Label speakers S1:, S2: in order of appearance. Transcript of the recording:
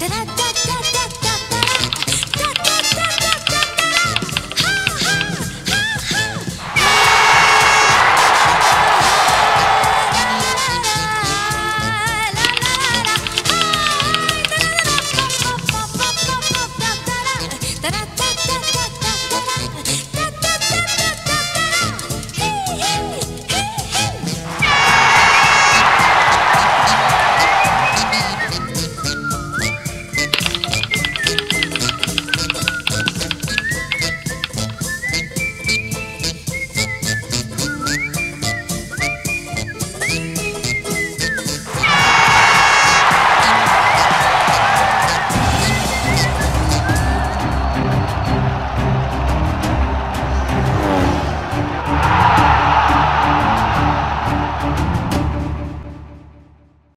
S1: that I